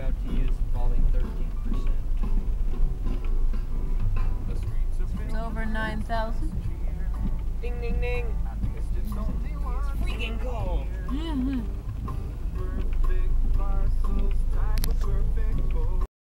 about to use 13%. It's over 9,000. Ding, ding, ding.